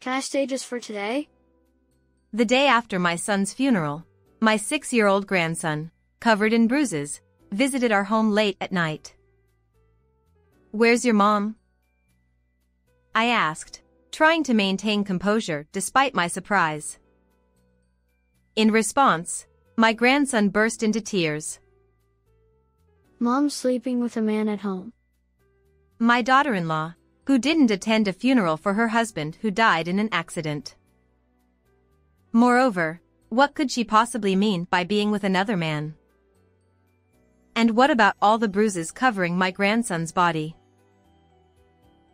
Can I stay just for today? The day after my son's funeral, my six-year-old grandson, covered in bruises, visited our home late at night. Where's your mom? I asked, trying to maintain composure despite my surprise. In response, my grandson burst into tears. Mom's sleeping with a man at home. My daughter-in-law, who didn't attend a funeral for her husband who died in an accident. Moreover, what could she possibly mean by being with another man? And what about all the bruises covering my grandson's body?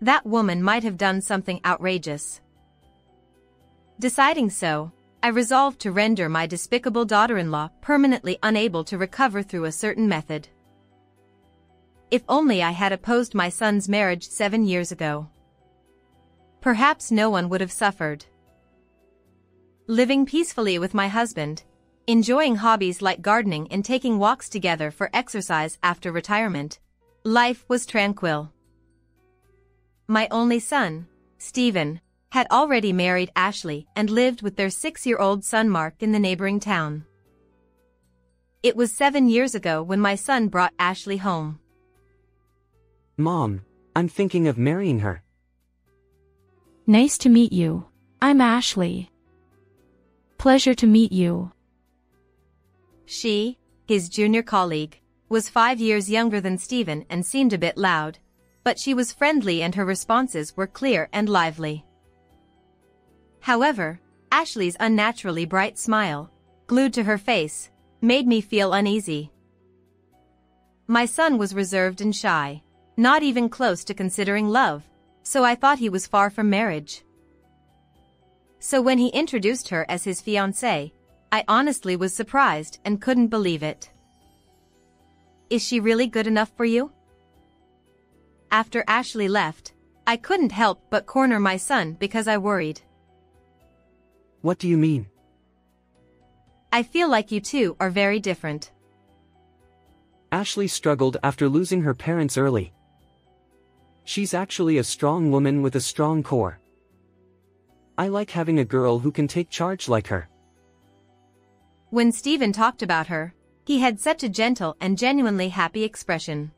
That woman might have done something outrageous. Deciding so, I resolved to render my despicable daughter-in-law permanently unable to recover through a certain method. If only I had opposed my son's marriage seven years ago. Perhaps no one would have suffered. Living peacefully with my husband, enjoying hobbies like gardening and taking walks together for exercise after retirement, life was tranquil. My only son, Stephen, had already married Ashley and lived with their six-year-old son Mark in the neighboring town. It was seven years ago when my son brought Ashley home. Mom, I'm thinking of marrying her. Nice to meet you. I'm Ashley. Pleasure to meet you. She, his junior colleague, was five years younger than Stephen and seemed a bit loud, but she was friendly and her responses were clear and lively. However, Ashley's unnaturally bright smile, glued to her face, made me feel uneasy. My son was reserved and shy, not even close to considering love, so I thought he was far from marriage. So when he introduced her as his fiancée, I honestly was surprised and couldn't believe it. Is she really good enough for you? After Ashley left, I couldn't help but corner my son because I worried. What do you mean? I feel like you two are very different. Ashley struggled after losing her parents early. She's actually a strong woman with a strong core. I like having a girl who can take charge like her. When Stephen talked about her, he had such a gentle and genuinely happy expression.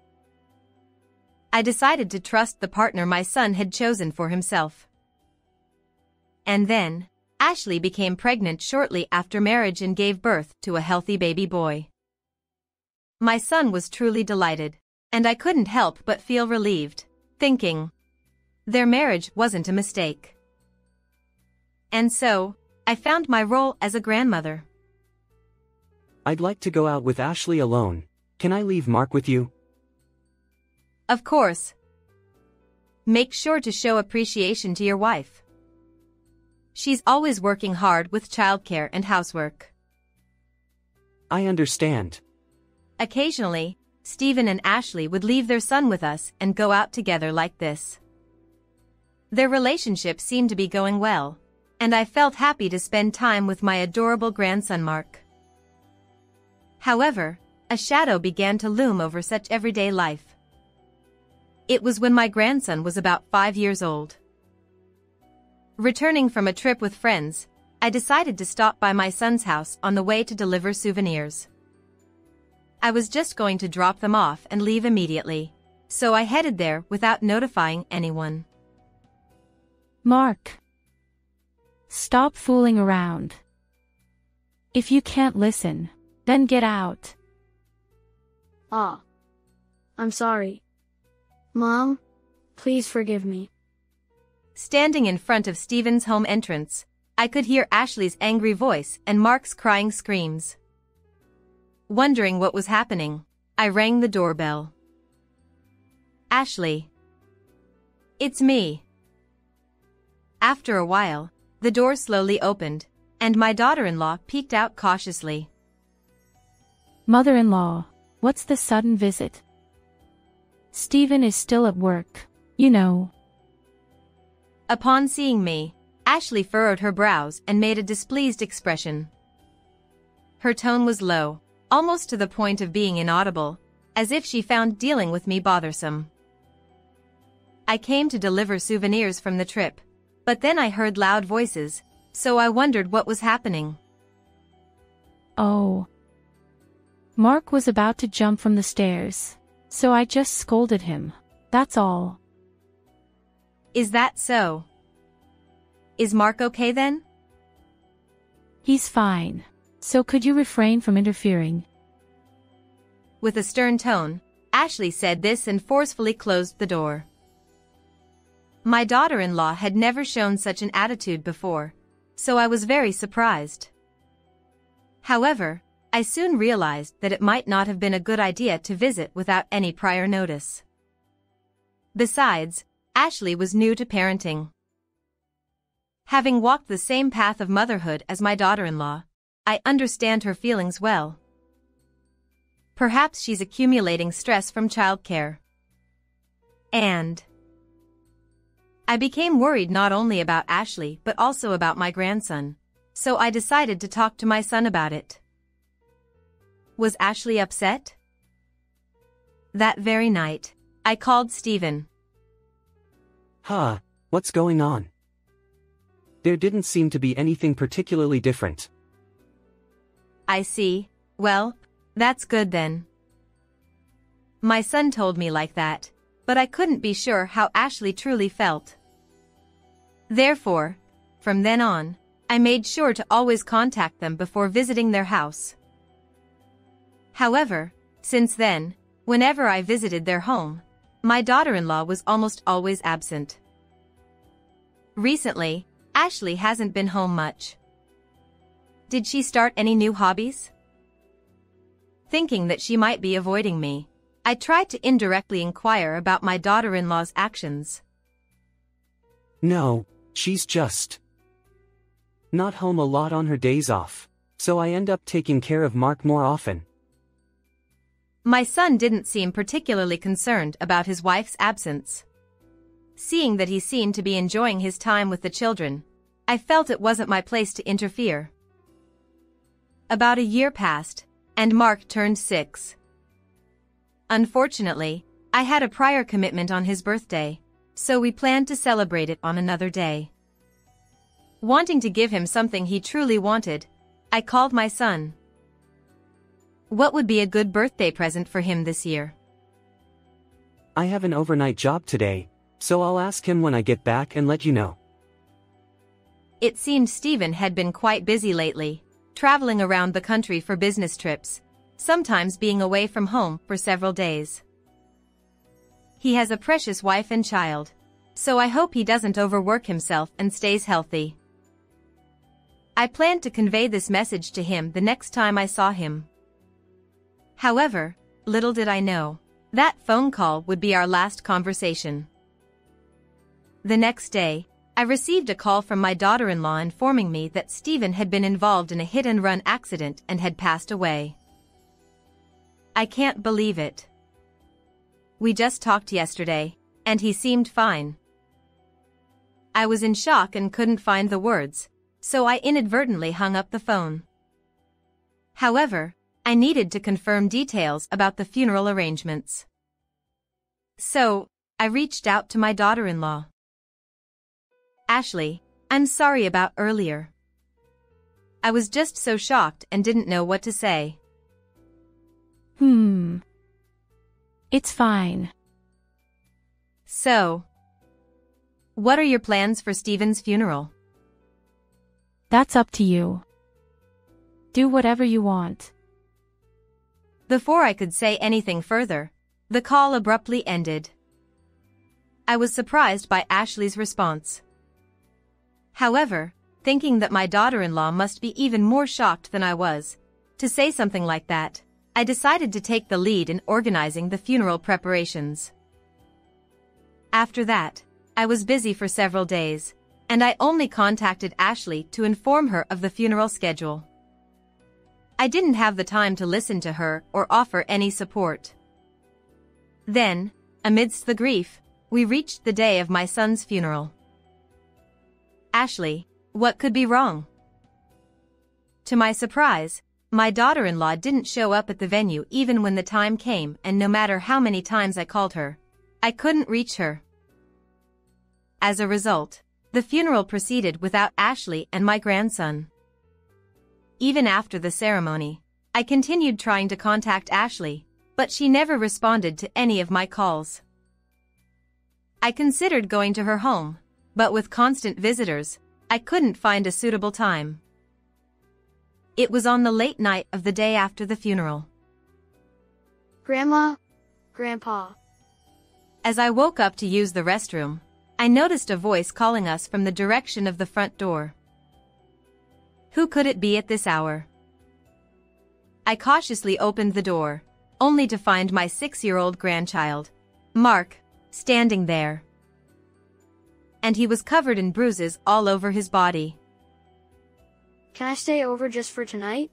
I decided to trust the partner my son had chosen for himself. And then, Ashley became pregnant shortly after marriage and gave birth to a healthy baby boy. My son was truly delighted, and I couldn't help but feel relieved, thinking, their marriage wasn't a mistake. And so, I found my role as a grandmother. I'd like to go out with Ashley alone. Can I leave Mark with you? Of course. Make sure to show appreciation to your wife. She's always working hard with childcare and housework. I understand. Occasionally, Stephen and Ashley would leave their son with us and go out together like this. Their relationship seemed to be going well, and I felt happy to spend time with my adorable grandson Mark. However, a shadow began to loom over such everyday life. It was when my grandson was about five years old. Returning from a trip with friends, I decided to stop by my son's house on the way to deliver souvenirs. I was just going to drop them off and leave immediately, so I headed there without notifying anyone. Mark. Stop fooling around. If you can't listen, then get out. Ah. I'm sorry. Mom, please forgive me. Standing in front of Stephen's home entrance, I could hear Ashley's angry voice and Mark's crying screams. Wondering what was happening, I rang the doorbell. Ashley. It's me. After a while, the door slowly opened, and my daughter-in-law peeked out cautiously. Mother-in-law, what's the sudden visit? Stephen is still at work, you know. Upon seeing me, Ashley furrowed her brows and made a displeased expression. Her tone was low, almost to the point of being inaudible, as if she found dealing with me bothersome. I came to deliver souvenirs from the trip, But then I heard loud voices, so I wondered what was happening. Oh. Mark was about to jump from the stairs. So I just scolded him. That's all. Is that so? Is Mark okay then? He's fine. So could you refrain from interfering? With a stern tone, Ashley said this and forcefully closed the door. My daughter-in-law had never shown such an attitude before, so I was very surprised. However, I soon realized that it might not have been a good idea to visit without any prior notice. Besides, Ashley was new to parenting. Having walked the same path of motherhood as my daughter-in-law, I understand her feelings well. Perhaps she's accumulating stress from childcare. And I became worried not only about Ashley but also about my grandson, so I decided to talk to my son about it. Was Ashley upset? That very night, I called Stephen. Huh, what's going on? There didn't seem to be anything particularly different. I see, well, that's good then. My son told me like that, but I couldn't be sure how Ashley truly felt. Therefore, from then on, I made sure to always contact them before visiting their house. However, since then, whenever I visited their home, my daughter-in-law was almost always absent. Recently, Ashley hasn't been home much. Did she start any new hobbies? Thinking that she might be avoiding me, I tried to indirectly inquire about my daughter-in-law's actions. No, she's just not home a lot on her days off, so I end up taking care of Mark more often. My son didn't seem particularly concerned about his wife's absence. Seeing that he seemed to be enjoying his time with the children, I felt it wasn't my place to interfere. About a year passed, and Mark turned six. Unfortunately, I had a prior commitment on his birthday, so we planned to celebrate it on another day. Wanting to give him something he truly wanted, I called my son. What would be a good birthday present for him this year? I have an overnight job today, so I'll ask him when I get back and let you know. It seemed Stephen had been quite busy lately, traveling around the country for business trips, sometimes being away from home for several days. He has a precious wife and child, so I hope he doesn't overwork himself and stays healthy. I planned to convey this message to him the next time I saw him. However, little did I know, that phone call would be our last conversation. The next day, I received a call from my daughter-in-law informing me that Stephen had been involved in a hit-and-run accident and had passed away. I can't believe it. We just talked yesterday, and he seemed fine. I was in shock and couldn't find the words, so I inadvertently hung up the phone. However, I needed to confirm details about the funeral arrangements. So, I reached out to my daughter-in-law. Ashley, I'm sorry about earlier. I was just so shocked and didn't know what to say. Hmm. It's fine. So, what are your plans for Stephen's funeral? That's up to you. Do whatever you want. Before I could say anything further, the call abruptly ended. I was surprised by Ashley's response. However, thinking that my daughter-in-law must be even more shocked than I was, to say something like that, I decided to take the lead in organizing the funeral preparations. After that, I was busy for several days, and I only contacted Ashley to inform her of the funeral schedule. I didn't have the time to listen to her or offer any support. Then, amidst the grief, we reached the day of my son's funeral. Ashley, what could be wrong? To my surprise, my daughter-in-law didn't show up at the venue even when the time came and no matter how many times I called her, I couldn't reach her. As a result, the funeral proceeded without Ashley and my grandson. Even after the ceremony, I continued trying to contact Ashley, but she never responded to any of my calls. I considered going to her home, but with constant visitors, I couldn't find a suitable time. It was on the late night of the day after the funeral. Grandma, Grandpa, As I woke up to use the restroom, I noticed a voice calling us from the direction of the front door. Who could it be at this hour? I cautiously opened the door, only to find my six-year-old grandchild, Mark, standing there. And he was covered in bruises all over his body. can I stay over just for tonight?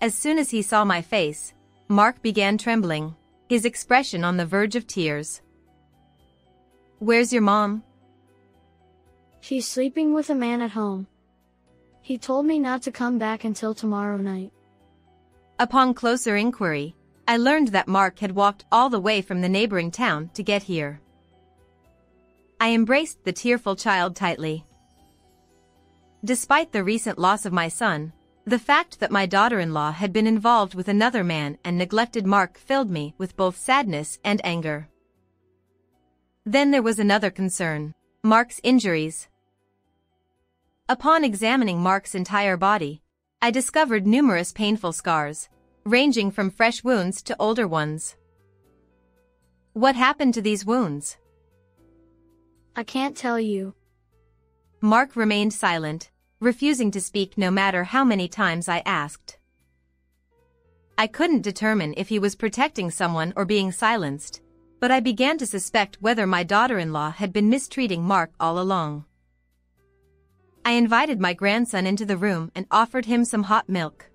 As soon as he saw my face, Mark began trembling, his expression on the verge of tears. Where's your mom? She's sleeping with a man at home. He told me not to come back until tomorrow night. Upon closer inquiry, I learned that Mark had walked all the way from the neighboring town to get here. I embraced the tearful child tightly. Despite the recent loss of my son, the fact that my daughter-in-law had been involved with another man and neglected Mark filled me with both sadness and anger. Then there was another concern, Mark's injuries. Upon examining Mark's entire body, I discovered numerous painful scars, ranging from fresh wounds to older ones. What happened to these wounds? I can't tell you. Mark remained silent, refusing to speak no matter how many times I asked. I couldn't determine if he was protecting someone or being silenced, but I began to suspect whether my daughter-in-law had been mistreating Mark all along. I invited my grandson into the room and offered him some hot milk.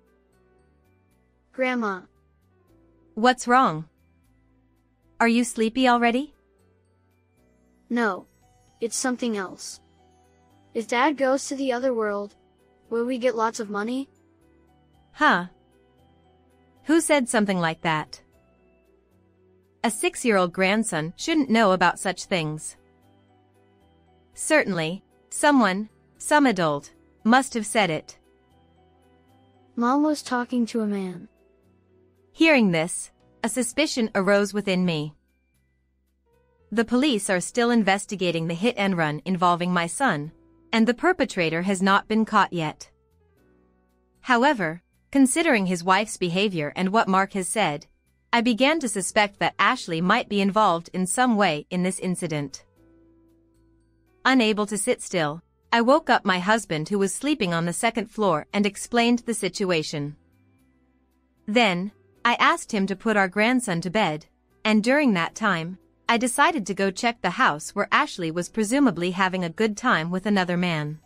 Grandma, What's wrong? Are you sleepy already? no. It's something else. If dad goes to the other world, will we get lots of money? Huh? Who said something like that? A six-year-old grandson shouldn't know about such things. Certainly, someone, some adult, must have said it. Mom was talking to a man. Hearing this, a suspicion arose within me. The police are still investigating the hit and run involving my son, and the perpetrator has not been caught yet. However, considering his wife's behavior and what Mark has said, I began to suspect that Ashley might be involved in some way in this incident. Unable to sit still, I woke up my husband who was sleeping on the second floor and explained the situation. Then, I asked him to put our grandson to bed, and during that time, I decided to go check the house where Ashley was presumably having a good time with another man.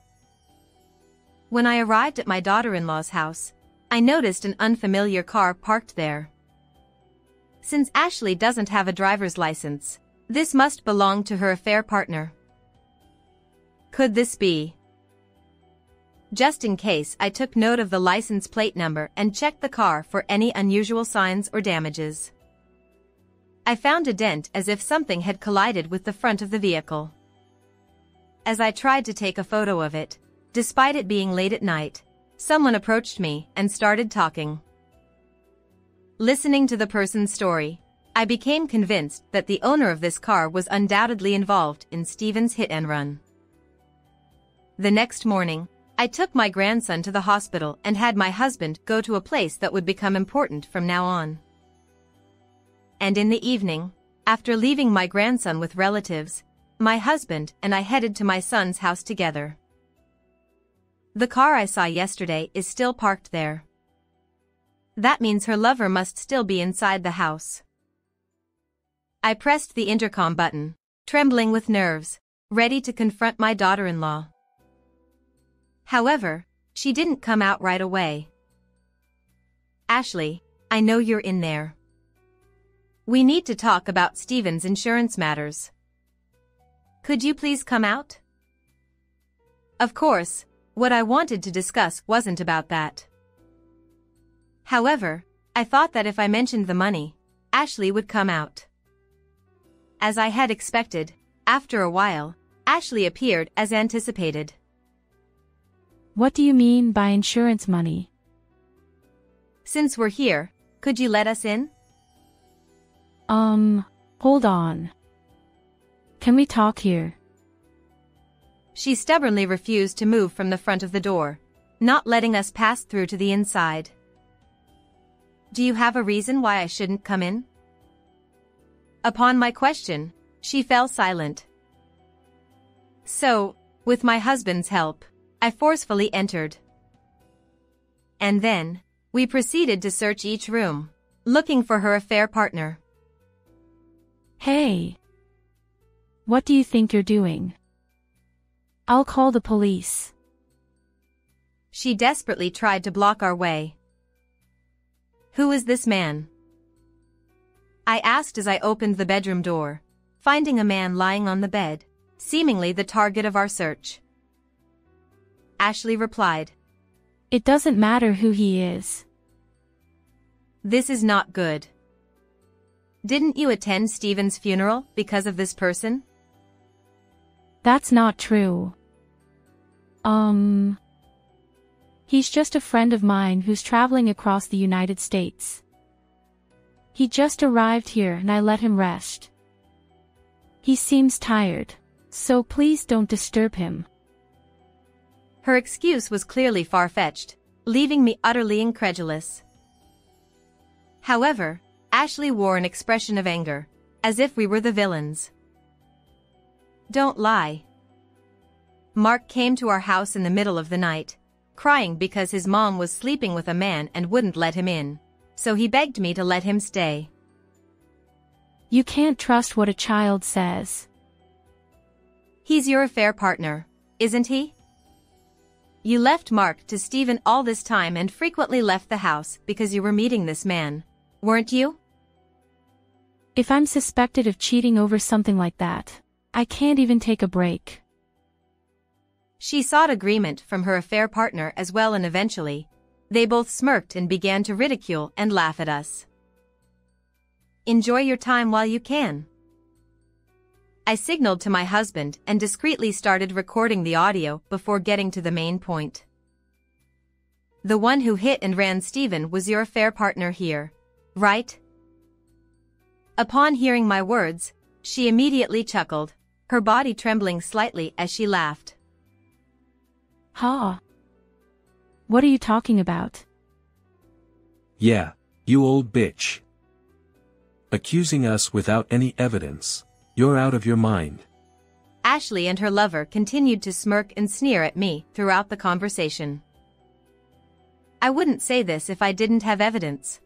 When I arrived at my daughter-in-law's house, I noticed an unfamiliar car parked there. Since Ashley doesn't have a driver's license, this must belong to her affair partner. Could this be? Just in case I took note of the license plate number and checked the car for any unusual signs or damages. I found a dent as if something had collided with the front of the vehicle. As I tried to take a photo of it, despite it being late at night, someone approached me and started talking. Listening to the person's story, I became convinced that the owner of this car was undoubtedly involved in Steven's hit and run. The next morning, I took my grandson to the hospital and had my husband go to a place that would become important from now on. And in the evening, after leaving my grandson with relatives, my husband and I headed to my son's house together. The car I saw yesterday is still parked there. That means her lover must still be inside the house. I pressed the intercom button, trembling with nerves, ready to confront my daughter-in-law. However, she didn't come out right away. Ashley, I know you're in there. We need to talk about Steven's insurance matters. Could you please come out? Of course, what I wanted to discuss wasn't about that. However, I thought that if I mentioned the money, Ashley would come out. As I had expected, after a while, Ashley appeared as anticipated. What do you mean by insurance money? Since we're here, could you let us in? Um, hold on. Can we talk here? She stubbornly refused to move from the front of the door, not letting us pass through to the inside. Do you have a reason why I shouldn't come in? Upon my question, she fell silent. So, with my husband's help, I forcefully entered. And then, we proceeded to search each room, looking for her affair partner. Hey. What do you think you're doing? I'll call the police. She desperately tried to block our way. Who is this man? I asked as I opened the bedroom door, finding a man lying on the bed, seemingly the target of our search. Ashley replied, It doesn't matter who he is. This is not good. Didn't you attend Stephen's funeral because of this person? That's not true. Um. He's just a friend of mine who's traveling across the United States. He just arrived here and I let him rest. He seems tired, so please don't disturb him. Her excuse was clearly far-fetched, leaving me utterly incredulous. However, Ashley wore an expression of anger, as if we were the villains. Don't lie. Mark came to our house in the middle of the night, crying because his mom was sleeping with a man and wouldn't let him in. So he begged me to let him stay. You can't trust what a child says. He's your affair partner, isn't he? You left Mark to Steven all this time and frequently left the house because you were meeting this man, weren't you? If I'm suspected of cheating over something like that, I can't even take a break. She sought agreement from her affair partner as well and eventually, they both smirked and began to ridicule and laugh at us. Enjoy your time while you can. I signaled to my husband and discreetly started recording the audio before getting to the main point. The one who hit and ran Steven was your affair partner here, right? Upon hearing my words, she immediately chuckled, her body trembling slightly as she laughed. Ha. What are you talking about? Yeah, you old bitch. Accusing us without any evidence. You're out of your mind. Ashley and her lover continued to smirk and sneer at me throughout the conversation. I wouldn't say this if I didn't have evidence.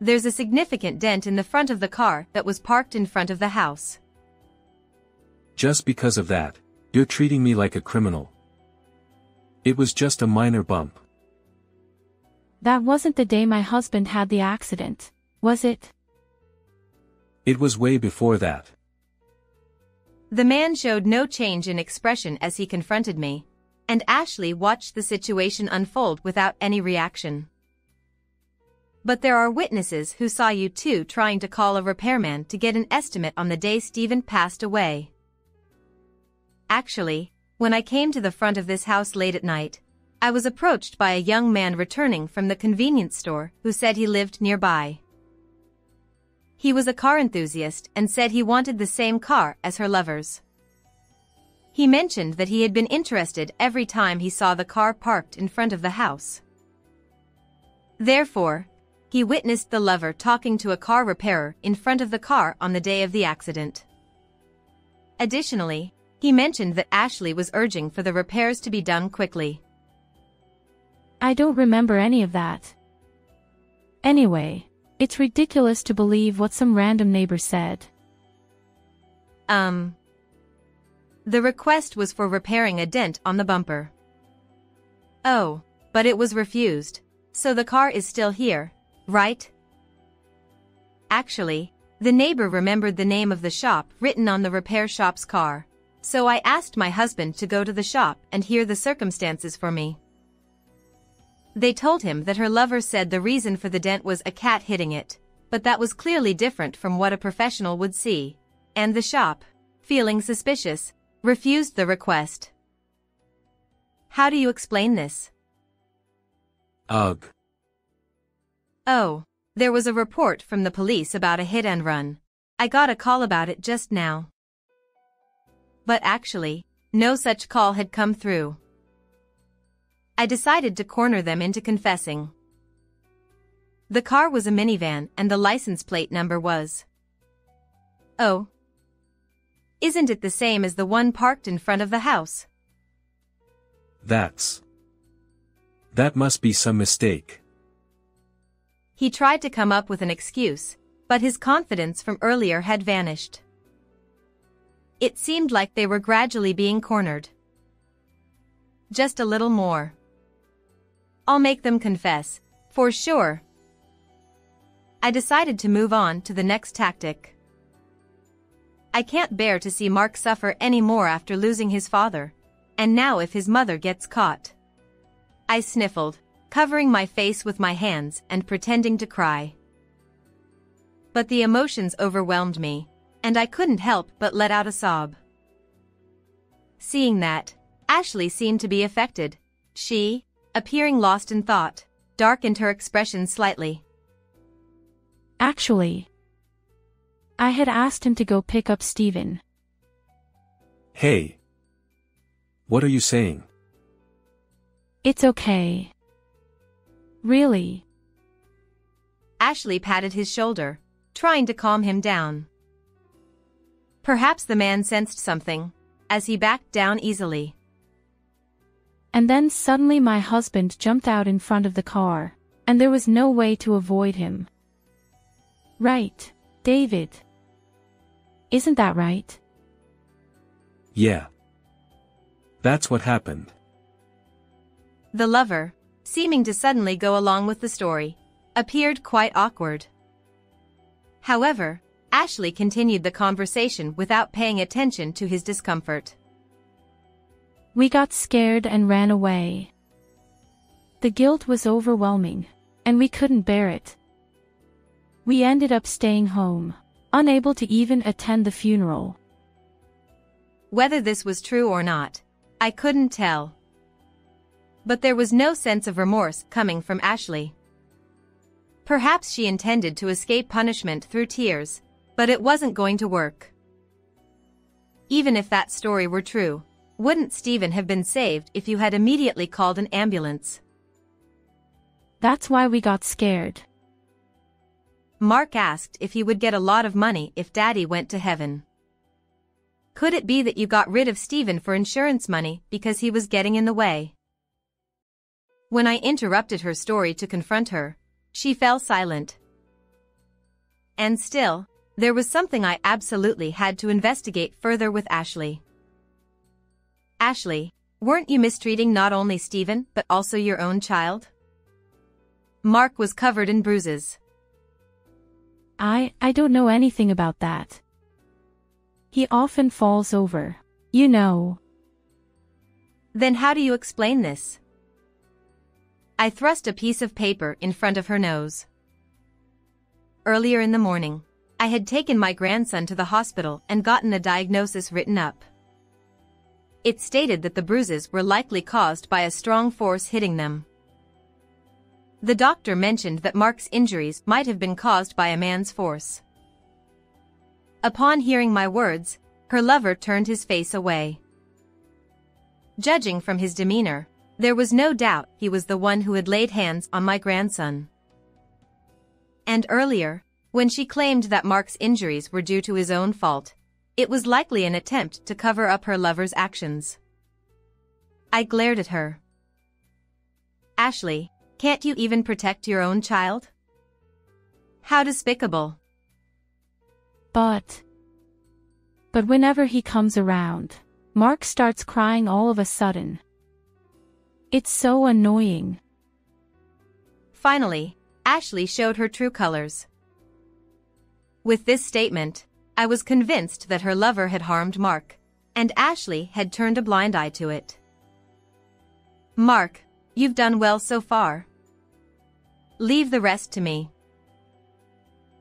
There's a significant dent in the front of the car that was parked in front of the house. Just because of that, you're treating me like a criminal. It was just a minor bump. That wasn't the day my husband had the accident, was it? It was way before that. The man showed no change in expression as he confronted me, and Ashley watched the situation unfold without any reaction. But there are witnesses who saw you two trying to call a repairman to get an estimate on the day Stephen passed away. Actually, when I came to the front of this house late at night, I was approached by a young man returning from the convenience store who said he lived nearby. He was a car enthusiast and said he wanted the same car as her lover's. He mentioned that he had been interested every time he saw the car parked in front of the house. Therefore, he witnessed the lover talking to a car repairer in front of the car on the day of the accident. Additionally, he mentioned that Ashley was urging for the repairs to be done quickly. I don't remember any of that. Anyway, it's ridiculous to believe what some random neighbor said. Um. The request was for repairing a dent on the bumper. Oh, but it was refused. So the car is still here, right? Actually, the neighbor remembered the name of the shop written on the repair shop's car. So I asked my husband to go to the shop and hear the circumstances for me. They told him that her lover said the reason for the dent was a cat hitting it, but that was clearly different from what a professional would see. And the shop, feeling suspicious, refused the request. How do you explain this? Ugh. Oh, there was a report from the police about a hit and run. I got a call about it just now. But actually, no such call had come through. I decided to corner them into confessing. The car was a minivan and the license plate number was. Oh. Isn't it the same as the one parked in front of the house? That's. That must be some mistake. He tried to come up with an excuse, but his confidence from earlier had vanished. It seemed like they were gradually being cornered. Just a little more. I'll make them confess, for sure. I decided to move on to the next tactic. I can't bear to see Mark suffer any more after losing his father. And now if his mother gets caught. I sniffled, covering my face with my hands and pretending to cry. But the emotions overwhelmed me, and I couldn't help but let out a sob. Seeing that, Ashley seemed to be affected. She, appearing lost in thought, darkened her expression slightly. Actually, I had asked him to go pick up Steven. Hey. What are you saying? It's okay. Really. Ashley patted his shoulder, trying to calm him down. Perhaps the man sensed something, as he backed down easily. And then suddenly my husband jumped out in front of the car, and there was no way to avoid him. Right, David. Isn't that right? Yeah. That's what happened. The lover, seeming to suddenly go along with the story, appeared quite awkward. However, Ashley continued the conversation without paying attention to his discomfort. We got scared and ran away. The guilt was overwhelming, and we couldn't bear it. We ended up staying home, unable to even attend the funeral. Whether this was true or not, I couldn't tell. But there was no sense of remorse coming from Ashley. Perhaps she intended to escape punishment through tears, but it wasn't going to work. Even if that story were true, wouldn't Steven have been saved if you had immediately called an ambulance? That's why we got scared. Mark asked if he would get a lot of money if Daddy went to heaven. Could it be that you got rid of Steven for insurance money because he was getting in the way? When I interrupted her story to confront her, she fell silent. And still, there was something I absolutely had to investigate further with Ashley. Ashley, weren't you mistreating not only Steven but also your own child? Mark was covered in bruises. I, I don't know anything about that. He often falls over. You know. Then how do you explain this? I thrust a piece of paper in front of her nose. Earlier in the morning, I had taken my grandson to the hospital and gotten a diagnosis written up. It stated that the bruises were likely caused by a strong force hitting them. The doctor mentioned that Mark's injuries might have been caused by a man's force. Upon hearing my words, her lover turned his face away. Judging from his demeanor, there was no doubt he was the one who had laid hands on my grandson. And earlier, when she claimed that Mark's injuries were due to his own fault, it was likely an attempt to cover up her lover's actions. I glared at her. Ashley, can't you even protect your own child? How despicable. But. But whenever he comes around, Mark starts crying all of a sudden. It's so annoying. Finally, Ashley showed her true colors. With this statement, I was convinced that her lover had harmed Mark, and Ashley had turned a blind eye to it. Mark, you've done well so far. Leave the rest to me.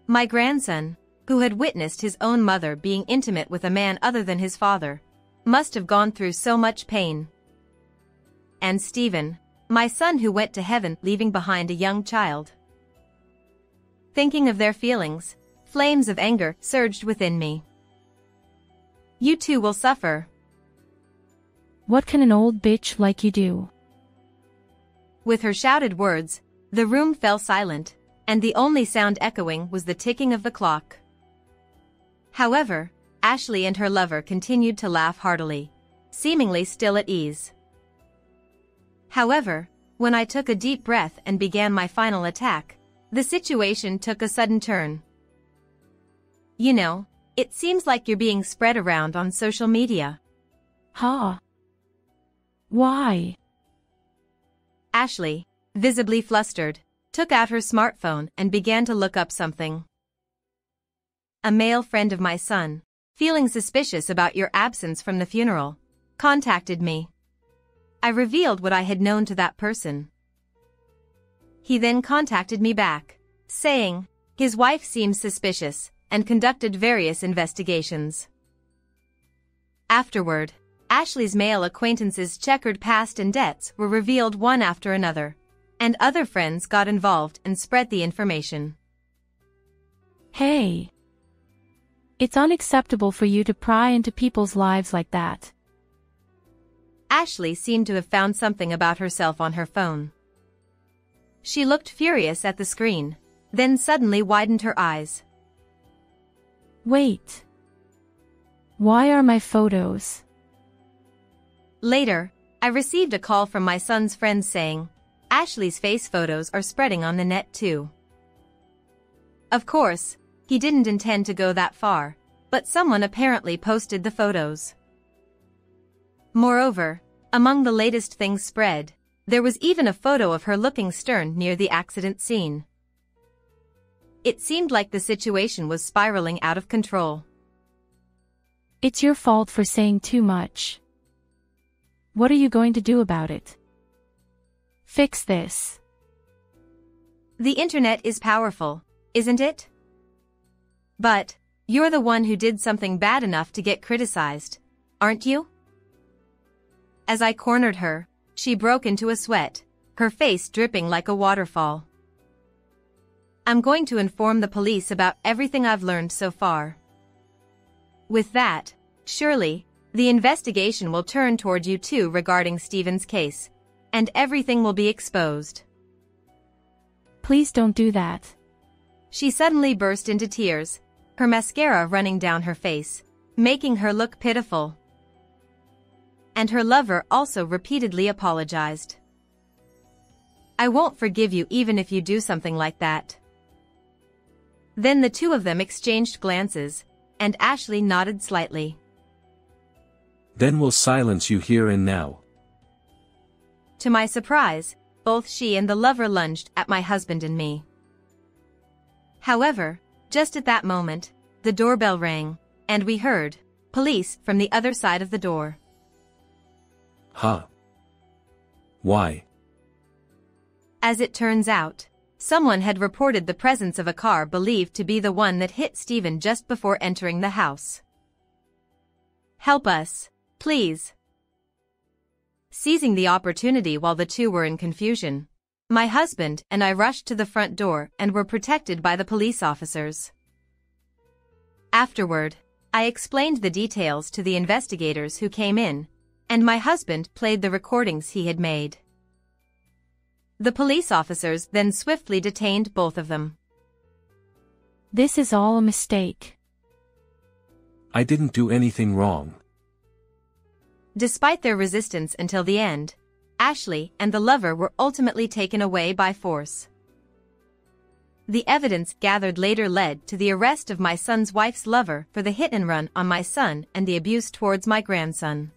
My grandson, who had witnessed his own mother being intimate with a man other than his father, must have gone through so much pain. And Stephen, my son who went to heaven leaving behind a young child. Thinking of their feelings, flames of anger surged within me. You too will suffer. What can an old bitch like you do? With her shouted words, the room fell silent, and the only sound echoing was the ticking of the clock. However, Ashley and her lover continued to laugh heartily, seemingly still at ease. However, when I took a deep breath and began my final attack, the situation took a sudden turn. You know, it seems like you're being spread around on social media. Huh? Why? Ashley, visibly flustered, took out her smartphone and began to look up something. A male friend of my son, feeling suspicious about your absence from the funeral, contacted me. I revealed what I had known to that person. He then contacted me back, saying, his wife seems suspicious, and conducted various investigations. Afterward, Ashley's male acquaintances' checkered past and debts were revealed one after another, and other friends got involved and spread the information. Hey. It's unacceptable for you to pry into people's lives like that. Ashley seemed to have found something about herself on her phone. She looked furious at the screen, then suddenly widened her eyes. Wait. Why are my photos? Later, I received a call from my son's friend saying, Ashley's face photos are spreading on the net too. Of course, he didn't intend to go that far, but someone apparently posted the photos. Moreover, among the latest things spread, there was even a photo of her looking stern near the accident scene. It seemed like the situation was spiraling out of control. It's your fault for saying too much. What are you going to do about it? Fix this. The internet is powerful, isn't it? But, you're the one who did something bad enough to get criticized, aren't you? As I cornered her, she broke into a sweat, her face dripping like a waterfall. I'm going to inform the police about everything I've learned so far. With that, surely, the investigation will turn toward you too regarding Stephen's case, and everything will be exposed. Please don't do that. She suddenly burst into tears, her mascara running down her face, making her look pitiful and her lover also repeatedly apologized. I won't forgive you even if you do something like that. Then the two of them exchanged glances, and Ashley nodded slightly. Then we'll silence you here and now. To my surprise, both she and the lover lunged at my husband and me. However, just at that moment, the doorbell rang, and we heard, police from the other side of the door. Huh. Why? As it turns out, someone had reported the presence of a car believed to be the one that hit Stephen just before entering the house. Help us, please. Seizing the opportunity while the two were in confusion, my husband and I rushed to the front door and were protected by the police officers. Afterward, I explained the details to the investigators who came in, and my husband played the recordings he had made. The police officers then swiftly detained both of them. This is all a mistake. I didn't do anything wrong. Despite their resistance until the end, Ashley and the lover were ultimately taken away by force. The evidence gathered later led to the arrest of my son's wife's lover for the hit and run on my son and the abuse towards my grandson.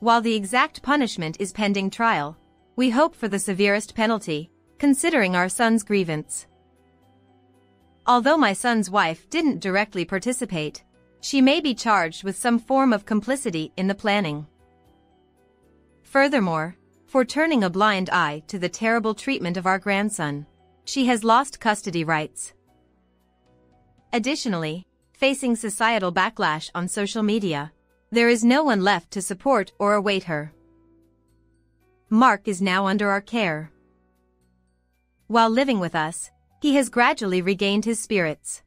While the exact punishment is pending trial, we hope for the severest penalty, considering our son's grievance. Although my son's wife didn't directly participate, she may be charged with some form of complicity in the planning. Furthermore, for turning a blind eye to the terrible treatment of our grandson, she has lost custody rights. Additionally, facing societal backlash on social media, There is no one left to support or await her. Mark is now under our care. While living with us, he has gradually regained his spirits.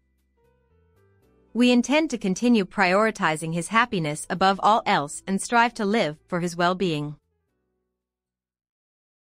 We intend to continue prioritizing his happiness above all else and strive to live for his well-being.